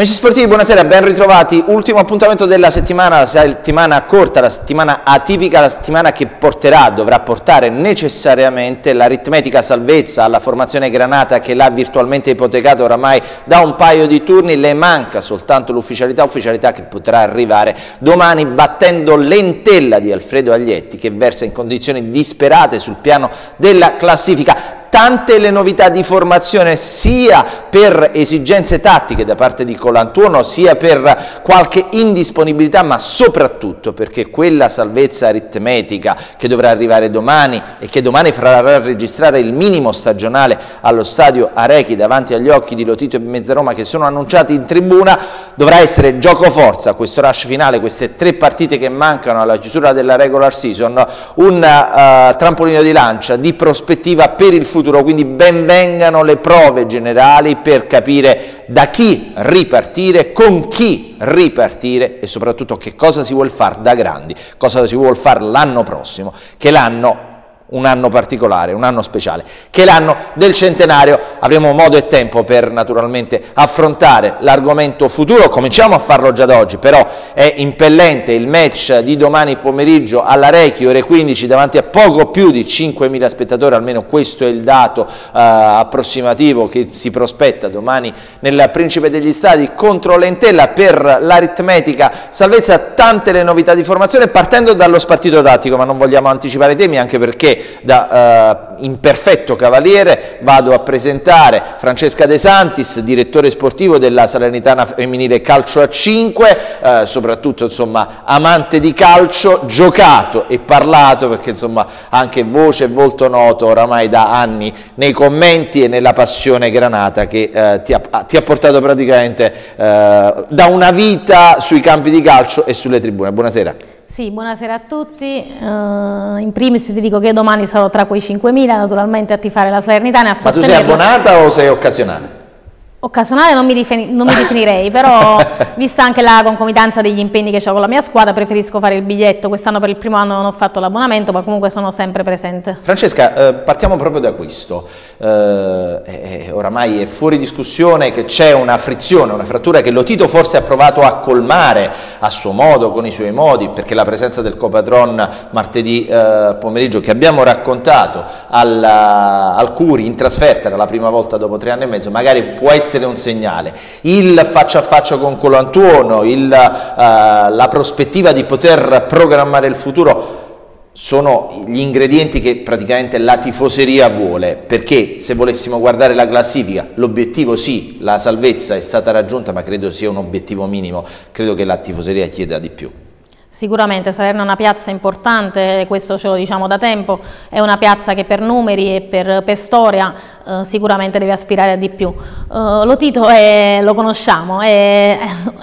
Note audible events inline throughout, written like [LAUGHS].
Amici sportivi, buonasera, ben ritrovati. Ultimo appuntamento della settimana, la settimana corta, la settimana atipica, la settimana che porterà, dovrà portare necessariamente l'aritmetica salvezza alla formazione Granata che l'ha virtualmente ipotecata oramai da un paio di turni. Le manca soltanto l'ufficialità, ufficialità che potrà arrivare domani battendo l'entella di Alfredo Aglietti che versa in condizioni disperate sul piano della classifica tante le novità di formazione sia per esigenze tattiche da parte di Colantuono sia per qualche indisponibilità ma soprattutto perché quella salvezza aritmetica che dovrà arrivare domani e che domani farà registrare il minimo stagionale allo stadio Arechi davanti agli occhi di Lotito e Mezzaroma che sono annunciati in tribuna dovrà essere gioco forza questo rush finale, queste tre partite che mancano alla chiusura della regular season. Un uh, trampolino di lancia di prospettiva per il futuro futuro, quindi benvengano le prove generali per capire da chi ripartire, con chi ripartire e soprattutto che cosa si vuole fare da grandi, cosa si vuole fare l'anno prossimo, che l'anno un anno particolare, un anno speciale, che è l'anno del centenario. Avremo modo e tempo per naturalmente affrontare l'argomento futuro, cominciamo a farlo già da oggi, però è impellente il match di domani pomeriggio alla Rechi, ore 15, davanti a poco più di 5.000 spettatori, almeno questo è il dato eh, approssimativo che si prospetta domani nel Principe degli Stati contro Lentella per l'aritmetica salvezza, tante le novità di formazione, partendo dallo spartito tattico, ma non vogliamo anticipare i temi anche perché da eh, imperfetto cavaliere vado a presentare Francesca De Santis, direttore sportivo della Salernitana Femminile Calcio a 5, eh, soprattutto insomma amante di calcio, giocato e parlato perché insomma anche voce e volto noto oramai da anni nei commenti e nella passione granata che eh, ti, ha, ti, ha, portato praticamente eh, da una vita sui campi di calcio e sulle tribune. Buonasera. Sì, buonasera a tutti. Uh, in primis ti dico che domani sarò tra quei 5.000 naturalmente a tifare la Salernitana. Ma tu sei abbonata o sei occasionale? Occasionale non mi, non mi definirei, [LAUGHS] però vista anche la concomitanza degli impegni che ho con la mia squadra preferisco fare il biglietto, quest'anno per il primo anno non ho fatto l'abbonamento ma comunque sono sempre presente. Francesca, eh, partiamo proprio da questo, eh, eh, oramai è fuori discussione che c'è una frizione, una frattura che Lotito forse ha provato a colmare a suo modo, con i suoi modi, perché la presenza del copatron martedì eh, pomeriggio che abbiamo raccontato alla, al Curi in trasferta, era la prima volta dopo tre anni e mezzo, magari può essere essere un segnale. Il faccia a faccia con Colantuono, il, uh, la prospettiva di poter programmare il futuro sono gli ingredienti che praticamente la tifoseria vuole, perché se volessimo guardare la classifica, l'obiettivo sì, la salvezza è stata raggiunta, ma credo sia un obiettivo minimo, credo che la tifoseria chieda di più. Sicuramente Salerno è una piazza importante, questo ce lo diciamo da tempo, è una piazza che per numeri e per, per storia eh, sicuramente deve aspirare a di più. Eh, lo Tito è, lo conosciamo, è,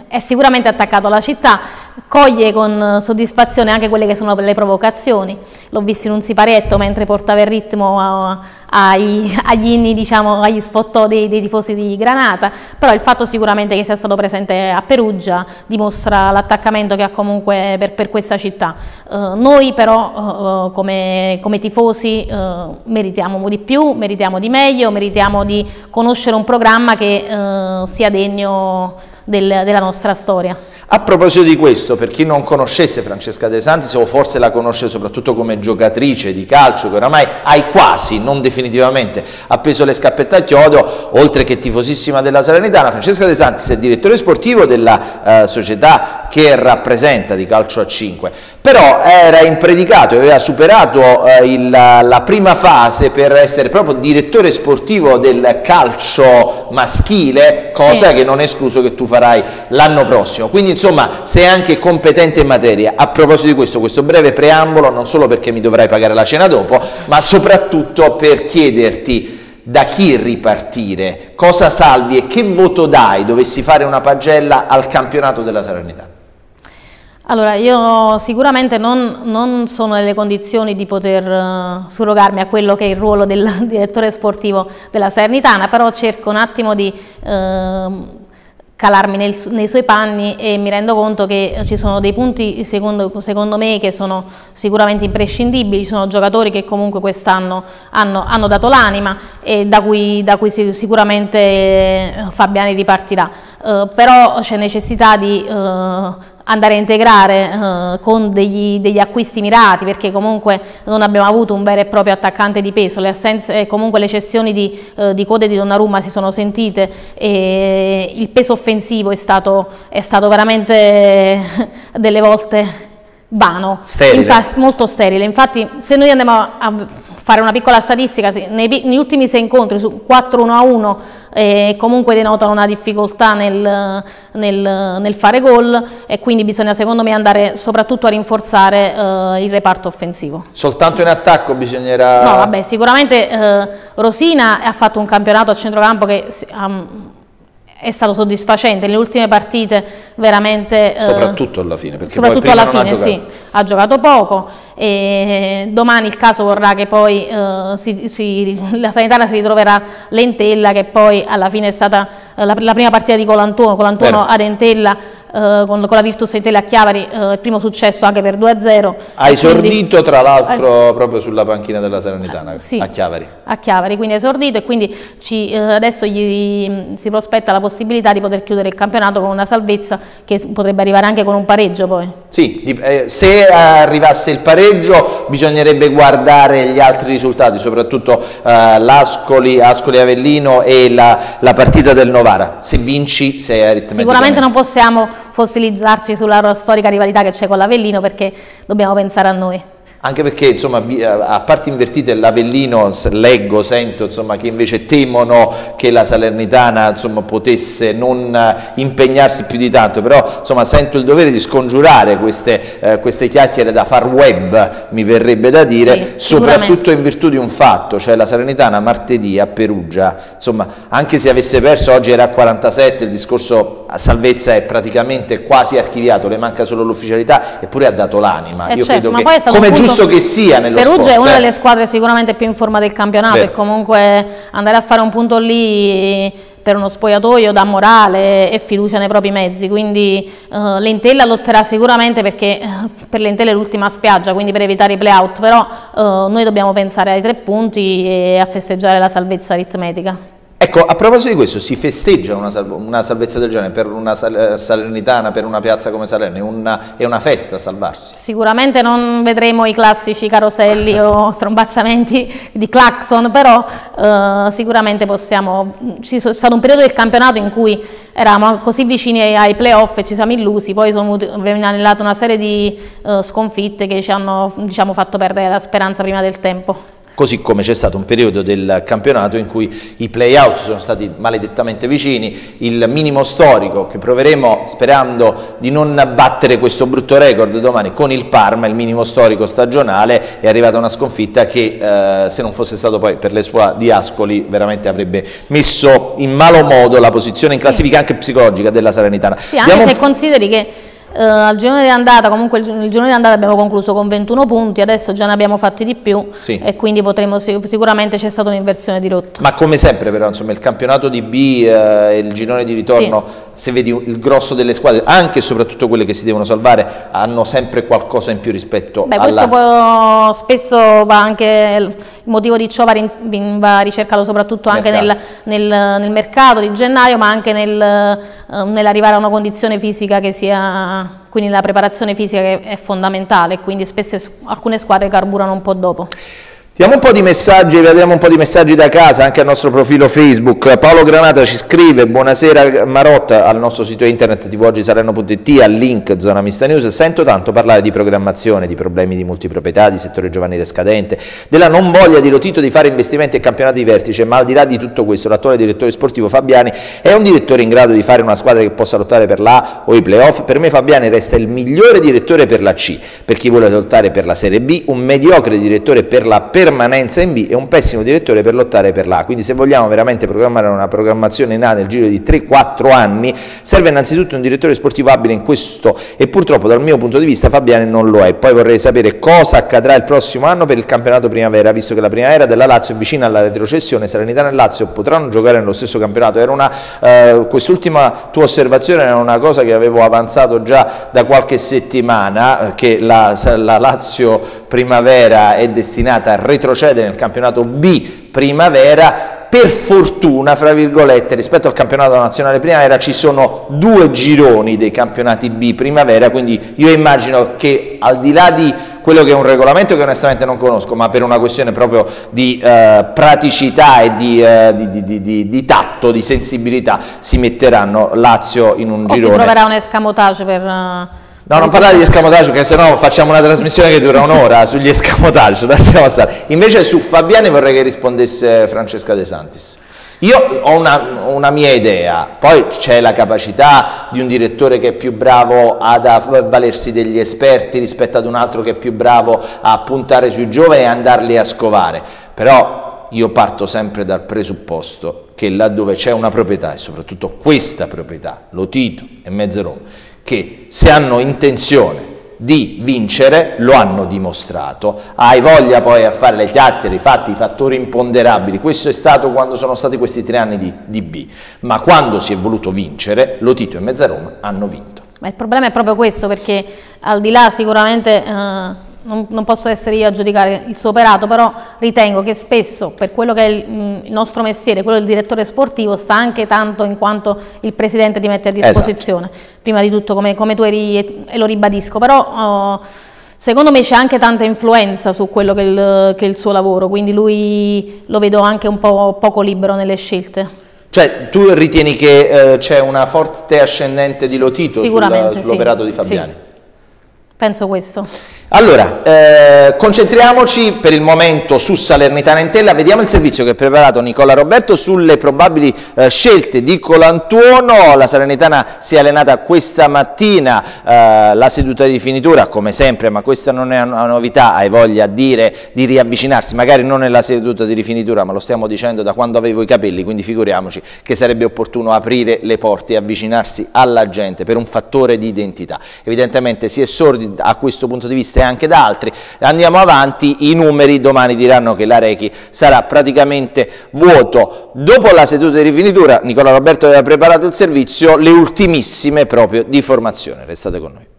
è sicuramente attaccato alla città, coglie con soddisfazione anche quelle che sono le provocazioni, l'ho visto in un siparietto mentre portava il ritmo a, ai, agli inni, diciamo, agli sfottò dei, dei, tifosi di Granata, però il fatto sicuramente che sia stato presente a Perugia dimostra l'attaccamento che ha comunque per, per questa città. Uh, noi però uh, come, come, tifosi uh, meritiamo di più, meritiamo di meglio, meritiamo di conoscere un programma che sia degno del, della nostra storia. A proposito di questo, per chi non conoscesse Francesca De Santis o forse la conosce soprattutto come giocatrice di calcio che oramai hai quasi, non definitivamente, appeso le scappette a chiodo, oltre che tifosissima della Salernitana, Francesca De Santis è direttore sportivo della eh, società che rappresenta di calcio a 5, però era impredicato e aveva superato eh, il, la prima fase per essere proprio direttore sportivo del calcio maschile, cosa sì. che non è escluso che tu farai l'anno prossimo. Quindi insomma sei anche competente in materia. A proposito di questo, questo breve preambolo, non solo perché mi dovrai pagare la cena dopo, ma soprattutto per chiederti da chi ripartire, cosa salvi e che voto dai dovessi fare una pagella al campionato della Salernitana. Allora, io sicuramente non, non, sono nelle condizioni di poter uh, surrogarmi a quello che è il ruolo del [LAUGHS] direttore sportivo della Salernitana, però cerco un attimo di uh, calarmi nel, nei suoi panni e mi rendo conto che ci sono dei punti secondo, secondo, me che sono sicuramente imprescindibili, ci sono giocatori che comunque quest'anno hanno, hanno, dato l'anima e da cui, da cui sicuramente eh, Fabiani ripartirà, uh, però c'è necessità di uh, andare a integrare uh, con degli, degli, acquisti mirati perché comunque non abbiamo avuto un vero e proprio attaccante di peso, le assenze, comunque le cessioni di, uh, di code di Donnarumma si sono sentite e il peso offensivo è stato, è stato veramente delle volte vano, sterile. Infatti, molto sterile. Infatti se noi andiamo a fare una piccola statistica, nei, negli ultimi sei incontri su 4-1-1 eh, comunque denotano una difficoltà nel, nel, nel, fare gol e quindi bisogna secondo me andare soprattutto a rinforzare eh, il reparto offensivo. Soltanto in attacco bisognerà... No, vabbè, sicuramente eh, Rosina ha fatto un campionato a centrocampo che... Um, è stato soddisfacente nelle ultime partite veramente eh, soprattutto alla fine perché soprattutto alla fine ha sì ha giocato poco e domani il caso vorrà che poi eh, si, si, la sanitaria si ritroverà Lentella che poi alla fine è stata eh, la, la prima partita di Colantuono Colantuono ad Entella eh, con, con, la Virtus Entella a Chiavari eh, il primo successo anche per 2-0 ha esordito tra l'altro proprio sulla panchina della Salernitana sì, a Chiavari a Chiavari quindi ha esordito e quindi ci, eh, adesso gli, si prospetta la possibilità di poter chiudere il campionato con una salvezza che potrebbe arrivare anche con un pareggio poi. Sì, eh, se arrivasse il pareggio bisognerebbe guardare gli altri risultati, soprattutto eh, l'Ascoli, Ascoli Avellino e la, la, partita del Novara. Se vinci sei aritmeticamente. Sicuramente non possiamo fossilizzarci sulla storica rivalità che c'è con l'Avellino perché dobbiamo pensare a noi anche perché insomma, a parti invertite l'Avellino leggo, sento insomma, che invece temono che la Salernitana insomma, potesse non eh, impegnarsi più di tanto, però insomma, sento il dovere di scongiurare queste, eh, queste chiacchiere da far web, mi verrebbe da dire, sì, soprattutto in virtù di un fatto, cioè la Salernitana martedì a Perugia, insomma, anche se avesse perso oggi era a 47, il discorso a salvezza è praticamente quasi archiviato, le manca solo l'ufficialità, eppure ha dato l'anima. Eh Io certo, credo che come giusto giusto che sia nello Perugia sport, è una eh. delle squadre sicuramente più in forma del campionato Vero. e comunque andare a fare un punto lì per uno spogliatoio dà morale e fiducia nei propri mezzi, quindi uh, l'Entella lotterà sicuramente perché uh, per l'Entella è l'ultima spiaggia, quindi per evitare i play-out, però uh, noi dobbiamo pensare ai tre punti e a festeggiare la salvezza aritmetica. Ecco, a proposito di questo, si festeggia una, sal una salvezza del genere per una sal salernitana, per una piazza come Salerno, è una, è una, festa salvarsi? Sicuramente non vedremo i classici caroselli o strombazzamenti di clacson, però eh, sicuramente possiamo, ci è stato un periodo del campionato in cui eravamo così vicini ai playoff e ci siamo illusi, poi sono abbiamo una serie di eh, sconfitte che ci hanno diciamo, fatto perdere la speranza prima del tempo così come c'è stato un periodo del campionato in cui i play-out sono stati maledettamente vicini, il minimo storico che proveremo sperando di non battere questo brutto record domani con il Parma, il minimo storico stagionale, è arrivata una sconfitta che eh, se non fosse stato poi per l'espoa di Ascoli veramente avrebbe messo in malo modo la posizione in classifica sì. anche psicologica della Salernitana. Sì, anche Diamo... se consideri che Uh, al girone di andata, comunque il, il, girone di andata abbiamo concluso con 21 punti, adesso già ne abbiamo fatti di più sì. e quindi potremo, sicuramente c'è stata un'inversione di rotta. Ma come sempre però, insomma, il campionato di B eh, e il girone di ritorno, sì. se vedi il grosso delle squadre, anche e soprattutto quelle che si devono salvare, hanno sempre qualcosa in più rispetto Beh, alla... questo può, spesso va anche, il motivo di ciò va, va ricercato soprattutto anche nel, nel, nel, mercato di gennaio, ma anche nel, uh, nell'arrivare a una condizione fisica che sia quindi la preparazione fisica è fondamentale, quindi spesso alcune squadre carburano un po' dopo. Diamo un po' di messaggi, vediamo un po' di messaggi da casa, anche al nostro profilo Facebook. Paolo Granata ci scrive, buonasera Marotta, al nostro sito internet tvoggisalerno.it, al link Zona Mista News. Sento tanto parlare di programmazione, di problemi di multiproprietà, di settore giovanile scadente, della non voglia di Lotito di fare investimenti e campionati di vertice, ma al di là di tutto questo l'attuale direttore sportivo Fabiani è un direttore in grado di fare una squadra che possa lottare per l'A o i playoff. Per me Fabiani resta il migliore direttore per la C, per chi vuole lottare per la Serie B, un mediocre direttore per la per permanenza in B e un pessimo direttore per lottare per l'A. Quindi se vogliamo veramente programmare una programmazione in A nel giro di 3-4 anni, serve innanzitutto un direttore sportivo abile in questo e purtroppo dal mio punto di vista Fabiani non lo è. Poi vorrei sapere cosa accadrà il prossimo anno per il campionato primavera, visto che la primavera della Lazio è vicina alla retrocessione, Salernitana e Lazio potranno giocare nello stesso campionato. Eh, quest'ultima tua osservazione era una cosa che avevo avanzato già da qualche settimana, che la, la Lazio primavera è destinata a retrocedere nel campionato B primavera per fortuna, fra virgolette, rispetto al campionato nazionale primavera ci sono due gironi dei campionati B primavera, quindi io immagino che al di là di quello che è un regolamento che onestamente non conosco, ma per una questione proprio di eh, praticità e di, eh, di, di, di, tatto, di sensibilità, si metteranno Lazio in un o girone. si troverà un escamotage per... No, non parlare di escamotage perché sennò facciamo una trasmissione che dura un'ora sugli [LAUGHS] escamotage, lasciamo stare. Invece su Fabiani vorrei che rispondesse Francesca De Santis. Io ho una, una mia idea, poi c'è la capacità di un direttore che è più bravo ad avvalersi degli esperti rispetto ad un altro che è più bravo a puntare sui giovani e andarli a scovare, però io parto sempre dal presupposto che laddove c'è una proprietà e soprattutto questa proprietà, Lotito e Mezzerom, che se hanno intenzione di vincere lo hanno dimostrato. Hai voglia poi a fare le chiacchiere, i fatti, i fattori imponderabili. Questo è stato quando sono stati questi tre anni di, di B. Ma quando si è voluto vincere, Lotito e Mezzaroma hanno vinto. Ma il problema è proprio questo, perché al di là sicuramente... Eh non, non, posso essere io a giudicare il suo operato, però ritengo che spesso per quello che è il, il, nostro mestiere, quello del direttore sportivo, sta anche tanto in quanto il presidente ti mette a esatto. disposizione, esatto. prima di tutto come, come, tu eri e, e, lo ribadisco, però oh, secondo me c'è anche tanta influenza su quello che è, il, che è, il, suo lavoro, quindi lui lo vedo anche un po' poco libero nelle scelte. Cioè tu ritieni che eh, c'è una forte ascendente di Lotito sull'operato sì. di Fabiani? Sì. Penso questo. Allora, eh, concentriamoci per il momento su Salernitana Entella, vediamo il servizio che ha preparato Nicola Roberto sulle probabili eh, scelte di Colantuono, la Salernitana si è allenata questa mattina, eh, la seduta di finitura come sempre, ma questa non è una novità, hai voglia dire, di riavvicinarsi, magari non nella seduta di rifinitura, ma lo stiamo dicendo da quando avevo i capelli, quindi figuriamoci che sarebbe opportuno aprire le porte e avvicinarsi alla gente per un fattore di identità. Evidentemente si è sordi a questo punto di vista e anche da altri. Andiamo avanti, i numeri domani diranno che l'Arechi sarà praticamente vuoto. Dopo la seduta di rifinitura, Nicola Roberto aveva preparato il servizio, le ultimissime proprio di formazione. Restate con noi.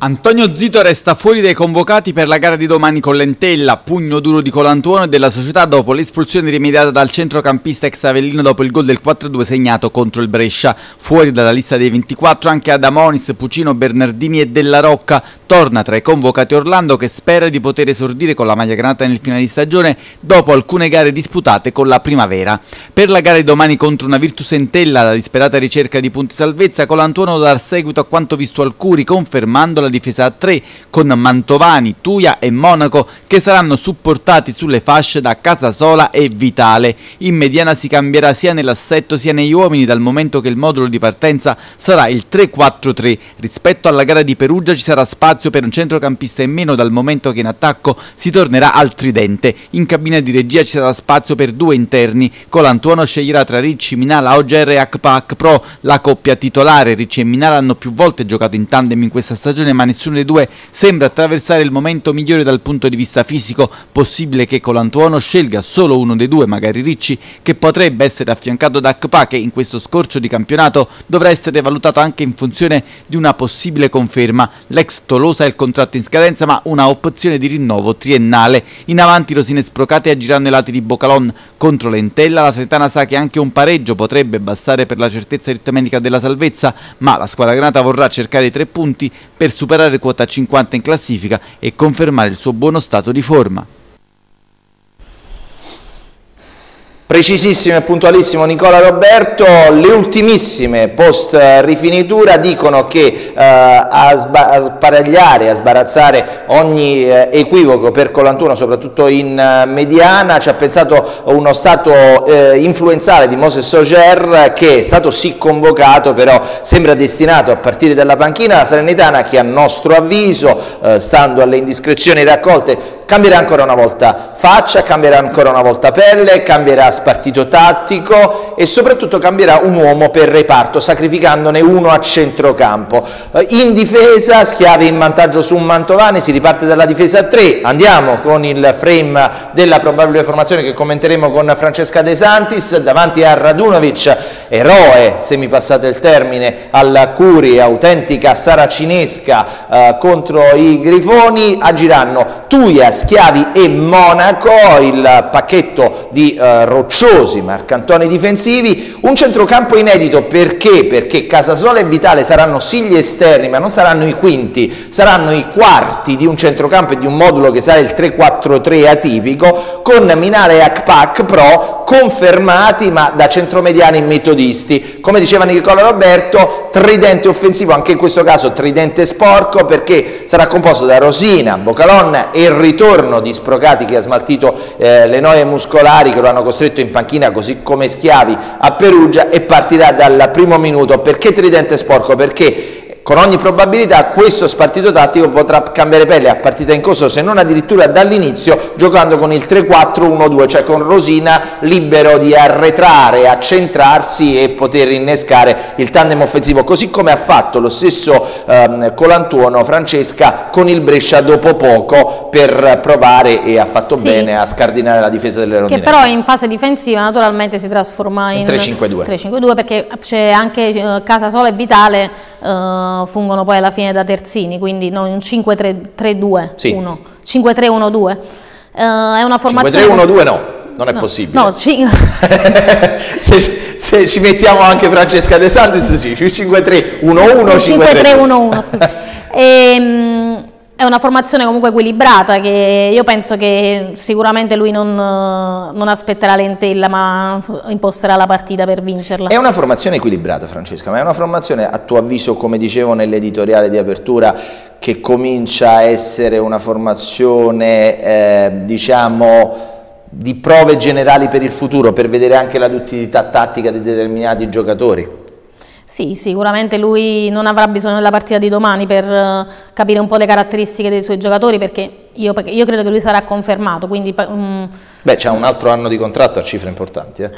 Antonio Zito resta fuori dai convocati per la gara di domani con Lentella, pugno duro di Colantuono e della società dopo l'espulsione rimediata dal centrocampista ex Avellino dopo il gol del 4-2 segnato contro il Brescia. Fuori dalla lista dei 24 anche Adamonis, Pucino, Bernardini e Della Rocca. Torna tra i convocati Orlando che spera di poter esordire con la maglia granata nel finale di stagione dopo alcune gare disputate con la primavera. Per la gara di domani contro una Virtus Entella, la disperata ricerca di punti salvezza, Colantuono dar seguito a quanto visto al Curi confermando la la difesa a 3 con Mantovani, Tuia e Monaco che saranno supportati sulle fasce da Casasola e Vitale. In mediana si cambierà sia nell'assetto sia negli uomini dal momento che il modulo di partenza sarà il 3-4-3. Rispetto alla gara di Perugia ci sarà spazio per un centrocampista in meno dal momento che in attacco si tornerà al tridente. In cabina di regia ci sarà spazio per due interni. Colantuono sceglierà tra Ricci, Minala, OGR e Akpa Pro la coppia titolare. Ricci e Minala hanno più volte giocato in tandem in questa stagione ma nessuno dei due sembra attraversare il momento migliore dal punto di vista fisico. Possibile che Colantuono scelga solo uno dei due, magari Ricci, che potrebbe essere affiancato da Akpa che in questo scorcio di campionato dovrà essere valutato anche in funzione di una possibile conferma. L'ex Tolosa ha il contratto in scadenza ma una opzione di rinnovo triennale. In avanti Rosine sprocate agiranno i lati di Bocalon contro l'Entella. La Santana sa che anche un pareggio potrebbe bastare per la certezza aritmetica della salvezza, ma la squadra granata vorrà cercare i tre punti per superare superare quota 50 in classifica e confermare il suo buono stato di forma. Precisissimo e puntualissimo Nicola Roberto, le ultimissime post rifinitura dicono che eh, a, sba a, sparagliare, a sbarazzare ogni eh, equivoco per Colantuono, soprattutto in eh, mediana, ci ha pensato uno stato eh, influenzale di Moses Soger che è stato sì convocato, però sembra destinato a partire dalla panchina la Salernitana che a nostro avviso, eh, stando alle indiscrezioni raccolte, cambierà ancora una volta faccia, cambierà ancora una volta pelle, cambierà spartito tattico e soprattutto cambierà un uomo per reparto, sacrificandone uno a centrocampo. Eh, in difesa, Schiavi in vantaggio su Mantovani, si riparte dalla difesa a 3, andiamo con il frame della probabile formazione che commenteremo con Francesca De Santis, davanti a Radunovic, eroe, se mi passate il termine, alla Curi, autentica saracinesca eh, contro i Grifoni, agiranno Tuia, Schiavi e Monaco, il pacchetto di eh, rocciosi marcantoni difensivi, un centrocampo inedito perché? Perché Casasola e Vitale saranno sì gli esterni ma non saranno i quinti, saranno i quarti di un centrocampo e di un modulo che sarà il 3-4-3 atipico con Minare e Akpak Pro confermati ma da centromediani metodisti. Come diceva Nicola Roberto, tridente offensivo, anche in questo caso tridente sporco perché sarà composto da Rosina, Bocalonna e il ritorno di Sprocati che ha smaltito eh, le noie muscolari che lo hanno costretto in panchina così come schiavi a Perugia e partirà dal primo minuto. Perché tridente sporco? Perché con ogni probabilità questo spartito tattico potrà cambiare pelle a partita in corso, se non addirittura dall'inizio, giocando con il 3-4-1-2, cioè con Rosina libero di arretrare, accentrarsi e poter innescare il tandem offensivo, così come ha fatto lo stesso ehm, Colantuono Francesca con il Brescia dopo poco per provare e ha fatto sì. bene a scardinare la difesa delle rondinelle. Che però in fase difensiva naturalmente si trasforma in, in 3-5-2 perché c'è anche eh, Casasola e Vitale uh, fungono poi alla fine da terzini, quindi non un 5-3-2-1, sì. 5-3-1-2. Uh, è una formazione... 5-3-1-2 no, non è no, possibile. No, ci... [LAUGHS] se, se, ci mettiamo anche Francesca De Santis, sì, 5-3-1-1, 5-3-1-1, scusa. [LAUGHS] ehm, è una formazione comunque equilibrata che io penso che sicuramente lui non, non, aspetterà lentella ma imposterà la partita per vincerla. È una formazione equilibrata Francesca, ma è una formazione a tuo avviso come dicevo nell'editoriale di apertura che comincia a essere una formazione eh, diciamo di prove generali per il futuro per vedere anche la duttilità tattica di determinati giocatori? Sì, sicuramente lui non avrà bisogno della partita di domani per uh, capire un po' le caratteristiche dei suoi giocatori perché io, perché io credo che lui sarà confermato. Quindi, um, Beh, c'è un altro anno di contratto a cifre importanti. Eh?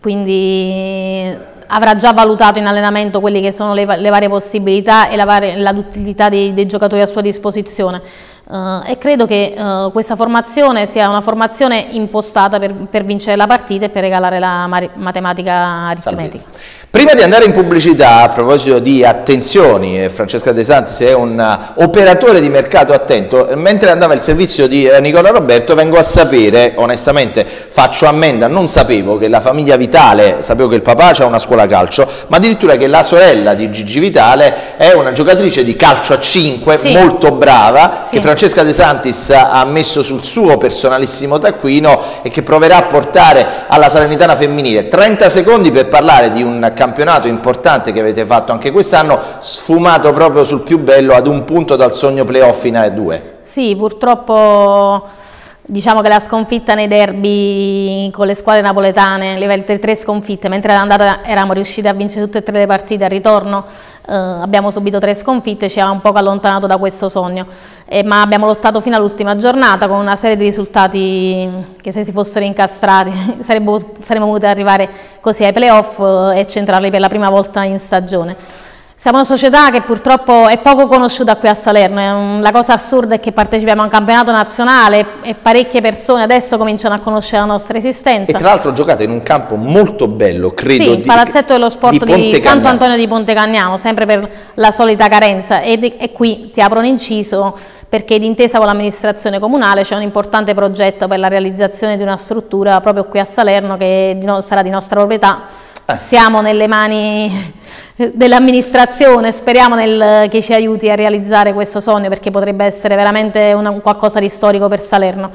Quindi avrà già valutato in allenamento quelle che sono le, le varie possibilità e la, la duttilità dei, dei giocatori a sua disposizione. Uh, e credo che uh, questa formazione sia una formazione impostata per, per, vincere la partita e per regalare la matematica aritmetica. Prima di andare in pubblicità, a proposito di attenzioni, Francesca De Santis è un operatore di mercato attento, mentre andava il servizio di Nicola Roberto vengo a sapere, onestamente faccio ammenda, non sapevo che la famiglia Vitale, sapevo che il papà ha una scuola calcio, ma addirittura che la sorella di Gigi Vitale è una giocatrice di calcio a 5 sì. molto brava, sì. che Francesca De Santis ha messo sul suo personalissimo taccuino e che proverà a portare alla Salernitana femminile. 30 secondi per parlare di un campionato importante che avete fatto anche quest'anno, sfumato proprio sul più bello ad un punto dal sogno playoff in A2. Sì, purtroppo Diciamo che la sconfitta nei derby con le squadre napoletane, le tre sconfitte, mentre all'andata eravamo riusciti a vincere tutte e tre le partite, al ritorno eh, abbiamo subito tre sconfitte, ci ha un po' allontanato da questo sogno, eh, ma abbiamo lottato fino all'ultima giornata con una serie di risultati che se si fossero incastrati [LAUGHS] saremmo, saremmo potuti arrivare così ai playoff eh, e centrarli per la prima volta in stagione. Siamo una società che purtroppo è poco conosciuta qui a Salerno, la cosa assurda è che partecipiamo a un campionato nazionale e parecchie persone adesso cominciano a conoscere la nostra esistenza. E tra l'altro giocate in un campo molto bello, credo, sì, il Palazzetto dello Sport di, di Santo Antonio di Ponte Cagnano, sempre per la solita carenza e, e qui ti apro un inciso perché d'intesa con l'amministrazione comunale c'è un importante progetto per la realizzazione di una struttura proprio qui a Salerno che sarà di nostra proprietà. Siamo nelle mani [LAUGHS] dell'amministrazione, speriamo nel, che ci aiuti a realizzare questo sogno perché potrebbe essere veramente una, qualcosa di storico per Salerno.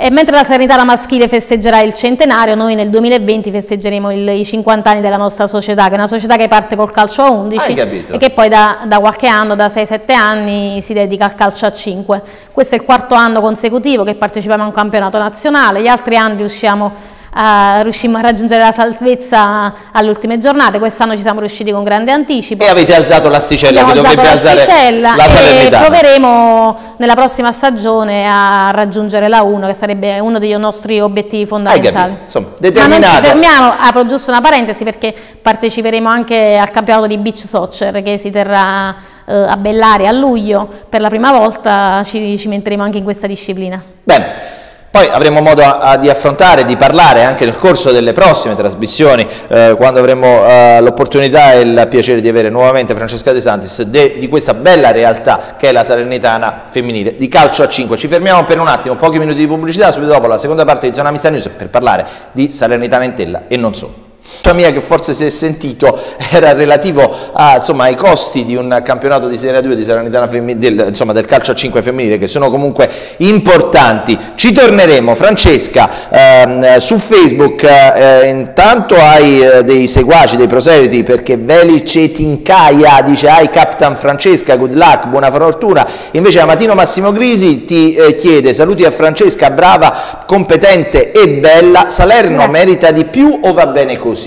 E mentre la Salernitana maschile festeggerà il centenario, noi nel 2020 festeggeremo il, i 50 anni della nostra società, che è una società che parte col calcio a 11 e che poi da, da qualche anno, da 6-7 anni, si dedica al calcio a 5. Questo è il quarto anno consecutivo che partecipiamo a un campionato nazionale, gli altri anni riusciamo Uh, riuscimmo a raggiungere la salvezza alle ultime giornate, quest'anno ci siamo riusciti con grande anticipo. E avete alzato l'asticella che dovrebbe alzare la Salernitana. E proveremo nella prossima stagione a raggiungere la 1 che sarebbe uno dei nostri obiettieri fondamentali. Insomma, determinato. Ma non ci fermiamo, apro giusto una parentesi perché parteciperemo anche al campionato di beach soccer che si terrà eh, a Bellari a luglio, per la prima volta ci cimenteremo anche in questa disciplina. Bene. Poi avremo modo a, a, di affrontare, di parlare anche nel corso delle prossime trasmissioni, eh, quando avremo eh, l'opportunità e il piacere di avere nuovamente Francesca De Santis, de, di questa bella realtà che è la Salernitana femminile di calcio a 5. Ci fermiamo per un attimo, pochi minuti di pubblicità, subito dopo la seconda parte di Zona Mista News per parlare di Salernitana in tella e non solo mia che forse si è sentito [LAUGHS] era relativo a, insomma, ai costi di un campionato di Serie 2 di Salernitana del, insomma, del calcio a 5 femminile che sono comunque importanti. Ci torneremo, Francesca, ehm, su Facebook eh, intanto hai eh, dei seguaci, dei proseliti perché Velice Tincaia dice hai Captain Francesca, good luck, buona fortuna, invece Amatino Massimo Grisi ti eh, chiede saluti a Francesca, brava, competente e bella, Salerno Grazie. merita di più o va bene così?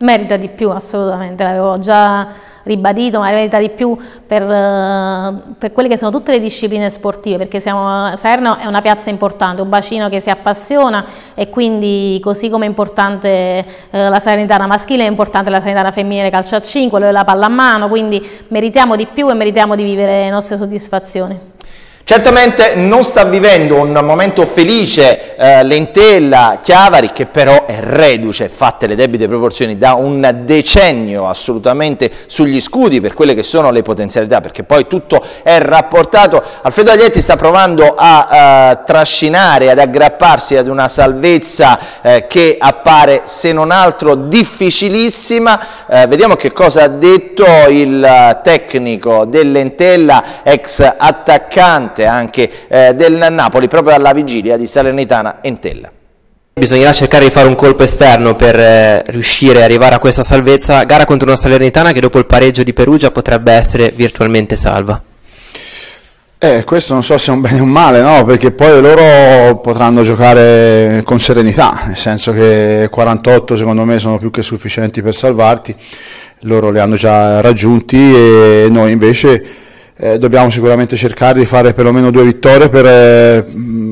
Merita di più assolutamente, l'avevo già ribadito, ma merita di più per, eh, per, quelle che sono tutte le discipline sportive, perché siamo, Salerno è una piazza importante, un bacino che si appassiona e quindi così come è importante eh, la Salernitana maschile, è importante la Salernitana femminile calcio a 5, la palla a mano, quindi meritiamo di più e meritiamo di vivere le nostre soddisfazioni. Certamente non sta vivendo un momento felice eh, Lentella, Chiavari, che però è reduce, fatte le debite proporzioni, da un decennio assolutamente sugli scudi per quelle che sono le potenzialità, perché poi tutto è rapportato. Alfredo Aglietti sta provando a, eh, trascinare, ad aggrapparsi ad una salvezza eh, che appare se non altro difficilissima. Eh, vediamo che cosa ha detto il tecnico del Lentella, ex attaccante parte anche eh, del Napoli proprio alla vigilia di Salernitana Entella. Bisognerà cercare di fare un colpo esterno per eh, riuscire ad arrivare a questa salvezza. Gara contro una Salernitana che dopo il pareggio di Perugia potrebbe essere virtualmente salva. Eh, questo non so se è un bene o un male, no? perché poi loro potranno giocare con serenità, nel senso che 48 secondo me sono più che sufficienti per salvarti, loro li hanno già raggiunti e noi invece eh, dobbiamo sicuramente cercare di fare perlomeno due vittorie per, eh,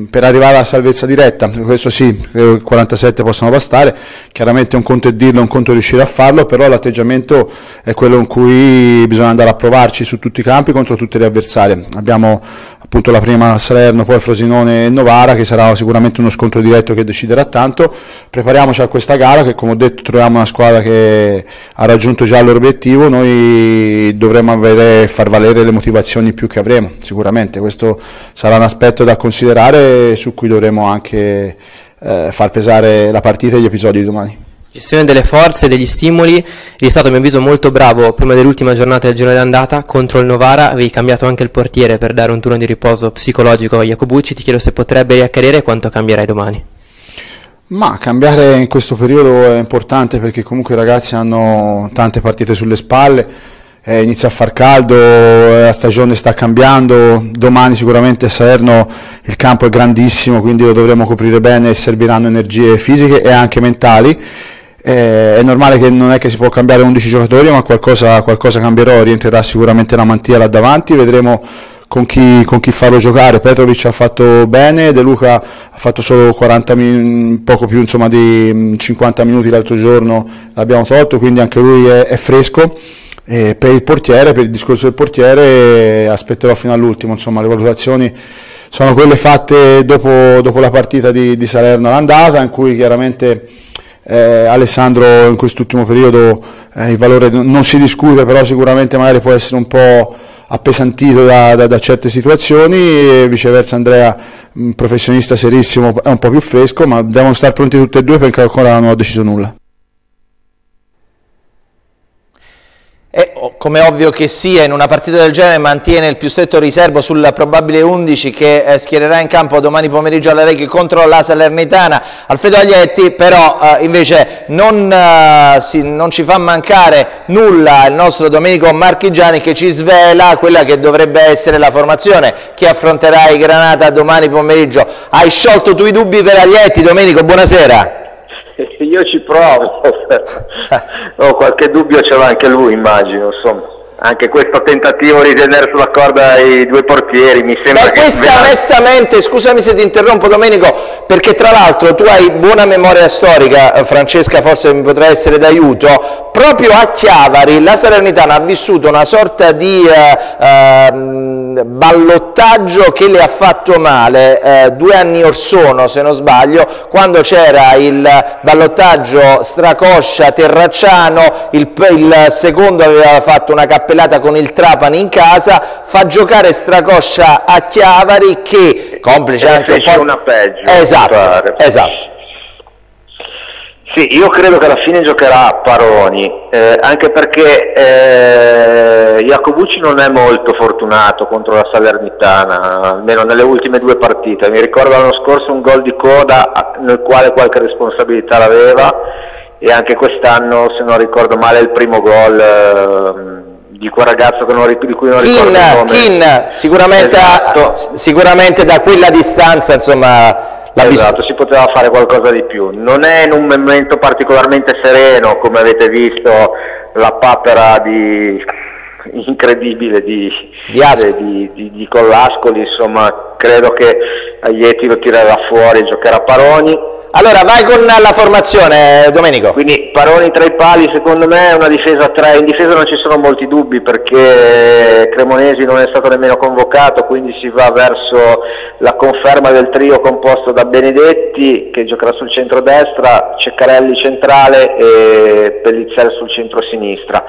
per, arrivare alla salvezza diretta, questo sì, 47 possono bastare, chiaramente un conto è dirlo, un conto è riuscire a farlo, però l'atteggiamento è quello in cui bisogna andare a provarci su tutti i campi contro tutte le avversarie. Abbiamo appunto la prima Salerno, poi Frosinone e Novara che sarà sicuramente uno scontro diretto che deciderà tanto, prepariamoci a questa gara che come ho detto troviamo una squadra che ha raggiunto già il loro obiettivo, noi dovremo avere, far valere le motivazioni più che avremo, sicuramente. Questo sarà un aspetto da considerare su cui dovremo anche eh, far pesare la partita e gli episodi di domani. Gestione delle forze e degli stimoli, è stato a mio avviso molto bravo prima dell'ultima giornata del girone d'andata contro il Novara, avevi cambiato anche il portiere per dare un turno di riposo psicologico a Jacobucci, ti chiedo se potrebbe riaccadere e quanto cambierai domani. Ma cambiare in questo periodo è importante perché comunque i ragazzi hanno tante partite sulle spalle, eh, inizia a far caldo, eh, la stagione sta cambiando, domani sicuramente Salerno il campo è grandissimo, quindi lo dovremo coprire bene e serviranno energie fisiche e anche mentali eh, è normale che non è che si può cambiare 11 giocatori, ma qualcosa, qualcosa cambierò, rientrerà sicuramente la mantia là davanti, vedremo con chi, con chi, farlo giocare. Petrovic ha fatto bene, De Luca ha fatto solo 40 min- poco più insomma, di 50 mm, minuti l'altro giorno, l'abbiamo tolto, quindi anche lui è, è fresco. E per il portiere, per il discorso del portiere, aspetterò fino all'ultimo, insomma, le valutazioni sono quelle fatte dopo, dopo la partita di, di Salerno all'andata, in cui chiaramente eh, Alessandro in quest'ultimo periodo eh, il valore non si discute, però sicuramente magari può essere un po' appesantito da, da, da certe situazioni e viceversa Andrea, un professionista serissimo, è un po' più fresco, ma devono stare pronti tutti e due perché ancora non ho deciso nulla. E, come ovvio che sia, in una partita del genere mantiene il più stretto riservo sul probabile 11 che eh, schiererà in campo domani pomeriggio alla Reghi contro la Salernitana. Alfredo Aglietti però eh, invece non, eh, si, non, ci fa mancare nulla il nostro Domenico Marchigiani che ci svela quella che dovrebbe essere la formazione che affronterà i Granata domani pomeriggio. Hai sciolto tu i dubbi per Aglietti, Domenico, buonasera. Io ci provo, [LAUGHS] no, qualche dubbio ce l'ha anche lui immagino, insomma. Anche questo tentativo di tenere sulla corda i due portieri mi sembra Ma che questa onestamente, scusami se ti interrompo Domenico, perché tra l'altro tu hai buona memoria storica, eh, Francesca forse mi potrà essere d'aiuto, proprio a Chiavari la Salernitana ha vissuto una sorta di eh, eh, ballottaggio che le ha fatto male eh, due anni or sono se non sbaglio, quando c'era il ballottaggio Stracoscia-Terracciano, il, il secondo aveva fatto una cappella cappellata con il Trapani in casa, fa giocare Stracoscia a Chiavari che, complice anche un po'... una peggio. Esatto, esatto. Sì, io credo che alla fine giocherà Paroni, eh, anche perché eh, Iacobucci non è molto fortunato contro la Salernitana, almeno nelle ultime due partite. Mi ricordo l'anno scorso un gol di coda nel quale qualche responsabilità l'aveva e anche quest'anno, se non ricordo male, il primo gol... Eh, di quel ragazzo non, di cui non Kin, ricordo il nome. Kin, sicuramente, esatto. sicuramente da quella distanza insomma Esatto, si poteva fare qualcosa di più. Non è in un momento particolarmente sereno, come avete visto, la papera di... incredibile di, di, di, di, di Collascoli, insomma, credo che Aieti lo tirerà fuori, giocherà Paroni allora vai con la formazione Domenico. Quindi Paroni tra i pali secondo me è una difesa a 3, in difesa non ci sono molti dubbi perché Cremonesi non è stato nemmeno convocato, quindi si va verso la conferma del trio composto da Benedetti che giocherà sul centro-destra, Ceccarelli centrale e Pellizzell sul centro-sinistra.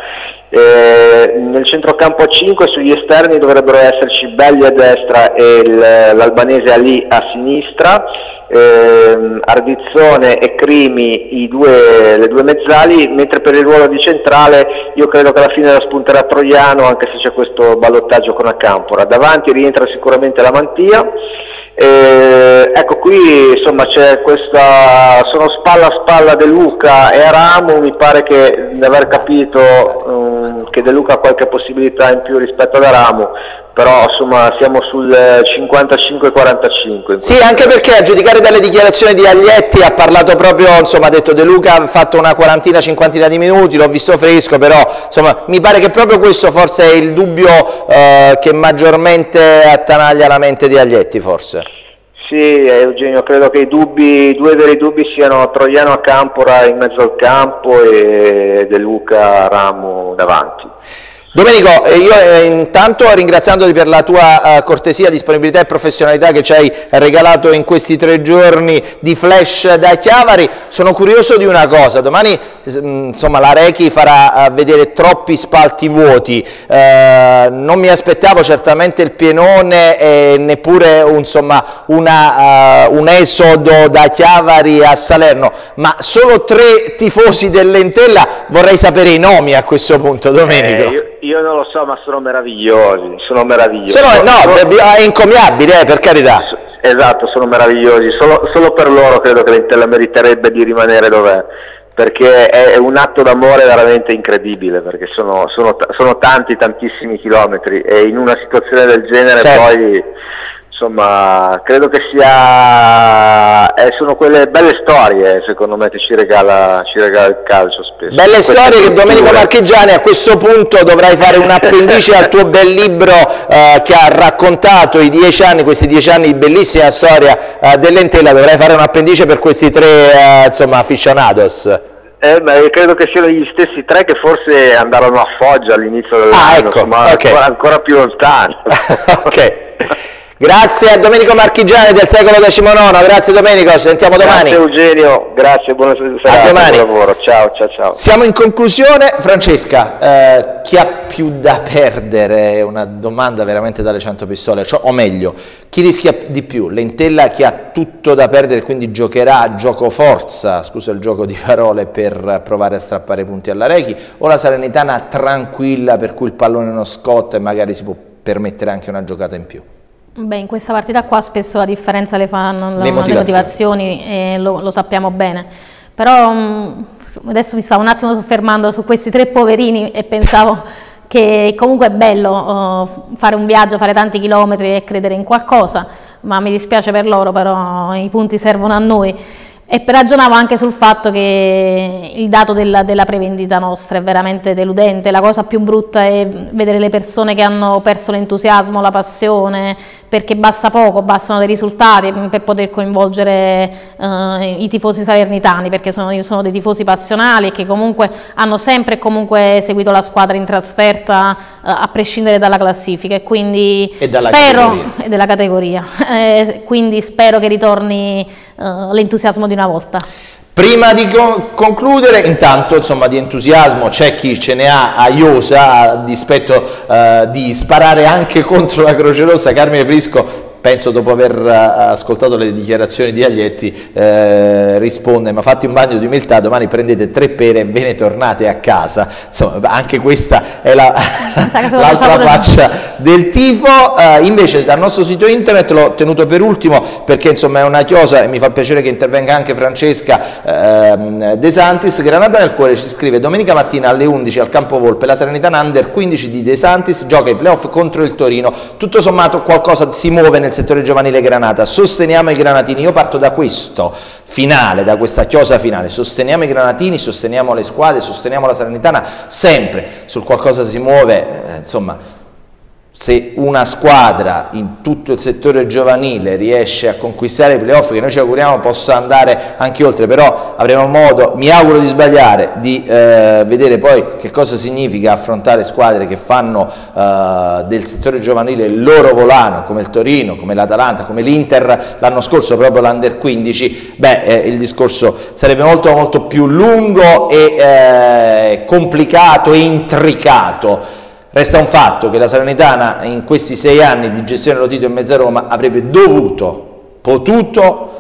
Eh, nel centrocampo a 5 sugli esterni dovrebbero esserci Belli a destra e l'albanese Ali a sinistra, eh, Ardizzone e Crimi due, le due mezzali, mentre per il ruolo di centrale io credo che alla fine la spunterà Troiano anche se c'è questo ballottaggio con Acampora. Davanti rientra sicuramente la Mantia. Eh, ecco qui insomma c'è questa, sono spalla a spalla De Luca e Aramu, mi pare che di aver capito um, che De Luca ha qualche possibilità in più rispetto ad Aramu, però insomma siamo sul 55-45. Sì, anche perché a giudicare dalle dichiarazioni di Aglietti ha parlato proprio, insomma ha detto De Luca ha fatto una quarantina, cinquantina di minuti, l'ho visto fresco, però insomma mi pare che proprio questo forse è il dubbio eh, che maggiormente attanaglia la mente di Aglietti forse. Sì, Eugenio, credo che i, dubbi, i due veri dubbi siano Troiano a Campora in mezzo al campo e De Luca Ramo davanti. Domenico, eh, io eh, intanto ringraziandoti per la tua uh, cortesia, disponibilità e professionalità che ci hai regalato in questi tre giorni di flash da Chiavari, sono curioso di una cosa, domani insomma, la Rechi farà uh, vedere troppi spalti vuoti, uh, non mi aspettavo certamente il pienone e neppure insomma, una, un esodo da Chiavari a Salerno, ma solo tre tifosi dell'Entella, vorrei sapere i nomi a questo punto, Domenico. Eh, io, io, non lo so, ma sono meravigliosi, sono meravigliosi. Sono, no, sono, è incommiabile, eh, per carità. Esatto, sono meravigliosi, solo, solo per loro credo che l'Intella meriterebbe di rimanere dov'è perché è un atto d'amore veramente incredibile, perché sono, sono, sono, tanti, tantissimi chilometri e in una situazione del genere certo. poi insomma credo che sia eh, sono quelle belle storie secondo me che ci regala, ci regala il calcio spesso belle storie che Domenico Marchigiani a questo punto dovrai fare un appendice al tuo bel libro eh, che ha raccontato i dieci anni questi dieci anni di bellissima storia eh, dell'Entella dovrai fare un appendice per questi tre eh, insomma aficionados eh, beh, credo che siano gli stessi tre che forse andarono a Foggia all'inizio dell'anno, ah, ecco, ma okay. ancora, ancora più lontano. [LAUGHS] ok. [LAUGHS] Grazie a Domenico Marchigiani del secolo XIX, grazie Domenico, ci sentiamo domani. Grazie Eugenio, grazie, buona serata, A domani. buon lavoro, ciao ciao ciao. Siamo in conclusione, Francesca, eh, chi ha più da perdere? È una domanda veramente dalle 100 pistole, cioè, o meglio, chi rischia di più? Lentella che ha tutto da perdere, quindi giocherà a gioco forza, scusa il gioco di parole, per provare a strappare punti alla Rechi, o la Salernitana tranquilla per cui il pallone non scotta e magari si può permettere anche una giocata in più? Beh, in questa partita qua spesso la differenza le fanno Le le motivazioni. motivazioni e lo, lo sappiamo bene. Però mh, adesso mi stavo un attimo soffermando su questi tre poverini e pensavo [LAUGHS] che comunque è bello eh, fare un viaggio, fare tanti chilometri e credere in qualcosa, ma mi dispiace per loro, però i punti servono a noi. E ragionavo anche sul fatto che il dato della, della prevendita nostra è veramente deludente, la cosa più brutta è vedere le persone che hanno perso l'entusiasmo, la passione, perché basta poco, bastano dei risultati per poter coinvolgere eh, i tifosi salernitani, perché sono, sono dei tifosi passionali e che comunque hanno sempre e comunque seguito la squadra in trasferta eh, a prescindere dalla classifica e quindi E dalla spero categoria. e della categoria, [LAUGHS] Eh, quindi spero che ritorni eh, l'entusiasmo di una volta. Prima di co- concludere, intanto insomma, di entusiasmo c'è chi ce ne ha a Iosa, a dispetto eh, di sparare anche [LAUGHS] contro la Croce Rossa. Carmine Prisco, penso dopo aver eh, ascoltato le dichiarazioni di Aglietti, eh, risponde: Ma fatti un bagno di umiltà, domani prendete tre pere e ve ne tornate a casa. Insomma, anche questa è [LAUGHS] l'altra faccia del tifo. Eh, invece, dal nostro sito internet l'ho tenuto per ultimo perché insomma è una chiosa e mi fa piacere che intervenga anche Francesca ehm, De Santis. Granata nel cuore ci scrive: Domenica mattina alle 11 al Campo Volpe la Serenità Under 15 di De Santis gioca i playoff contro il Torino. Tutto sommato, qualcosa si muove nel settore giovanile Granata. Sosteniamo i granatini. Io parto da questo finale, da questa chiosa finale. Sosteniamo i granatini, sosteniamo le squadre, sosteniamo la Salernitana sempre. Sul qualcosa si muove, eh, insomma se una squadra in tutto il settore giovanile riesce a conquistare i playoff, che noi ci auguriamo possa andare anche oltre, però avremo modo, mi auguro di sbagliare, di eh, vedere poi che cosa significa affrontare squadre che fanno eh, del settore giovanile il loro volano, come il Torino, come l'Atalanta, come l'Inter l'anno scorso, proprio l'Under 15, beh, eh, il discorso sarebbe molto molto più lungo e eh, complicato e intricato. Resta un fatto che la Salernitana in questi sei anni di gestione Lotito e Mezza Roma avrebbe dovuto, potuto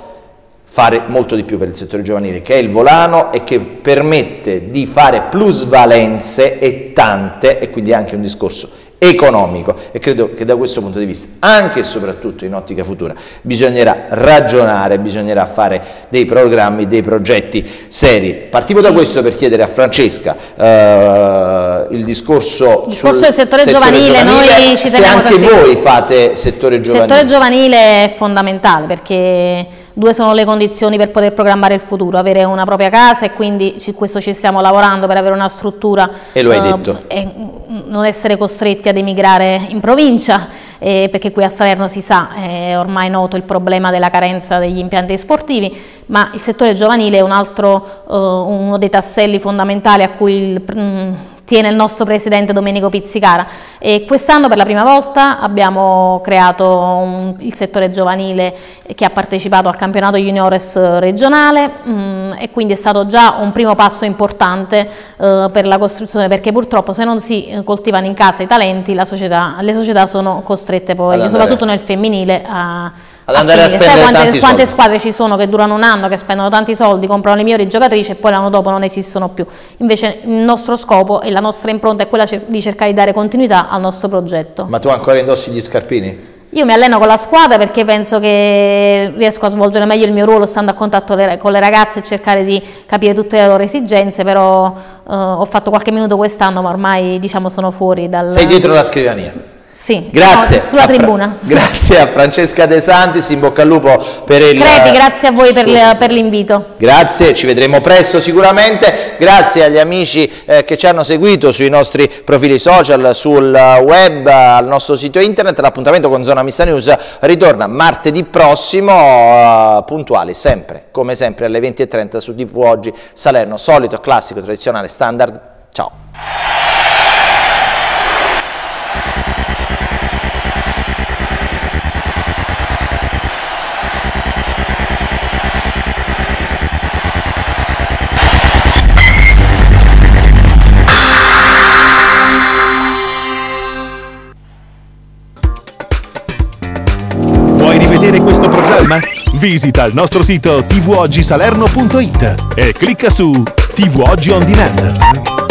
fare molto di più per il settore giovanile, che è il volano e che permette di fare plusvalenze e tante, e quindi anche un discorso economico e credo che da questo punto di vista anche e soprattutto in ottica futura bisognerà ragionare, bisognerà fare dei programmi, dei progetti seri. Partivo da questo per chiedere a Francesca eh, il discorso, Il discorso sul del settore giovanile, noi ci se anche tantissimo. voi fate settore Il giovanile. settore giovanile è fondamentale perché due sono le condizioni per poter programmare il futuro, avere una propria casa e quindi ci- questo ci stiamo lavorando per avere una struttura E lo hai eh, detto. e non essere costretti ad emigrare in provincia eh, perché qui a Salerno si sa, è ormai noto il problema della carenza degli impianti sportivi, ma il settore giovanile è un altro, eh, uno dei tasselli fondamentali a cui il, mm, tiene il nostro presidente Domenico Pizzicara. E quest'anno per la prima volta abbiamo creato un- il settore giovanile che ha partecipato al campionato juniores regionale mm, e quindi è stato già un primo passo importante eh, per la costruzione perché purtroppo se non si eh, coltivano in casa i talenti società- le società sono costrette poi, soprattutto nel femminile, a, Ad andare a spendere Sai quante, tanti quante soldi. squadre ci sono che durano un anno, che spendono tanti soldi, comprano le migliori giocatrici e poi l'anno dopo non esistono più. Invece il nostro scopo e la nostra impronta è quella di cercare di dare continuità al nostro progetto. Ma tu ancora indossi gli scarpini? Io mi alleno con la squadra perché penso che riesco a svolgere meglio il mio ruolo stando a contatto con le ragazze e cercare di capire tutte le loro esigenze, però eh, ho fatto qualche minuto quest'anno, ma ormai diciamo sono fuori dal... Sei dietro la scrivania. Sì, Grazie. sulla tribuna. [LAUGHS] grazie a Francesca De Santis, in bocca al lupo per il... Crepi, grazie a voi per, l'invito. Grazie, ci vedremo presto sicuramente. Grazie agli amici eh, che ci hanno seguito sui nostri profili social, sul web, al nostro sito internet. L'appuntamento con Zona Mista News ritorna martedì prossimo, eh, puntuali sempre, come sempre alle 20.30 su TV Oggi Salerno, solito, classico, tradizionale, standard. Ciao. Programma? Visita il nostro sito tvoggisalerno.it e clicca su TV Oggi On Demand.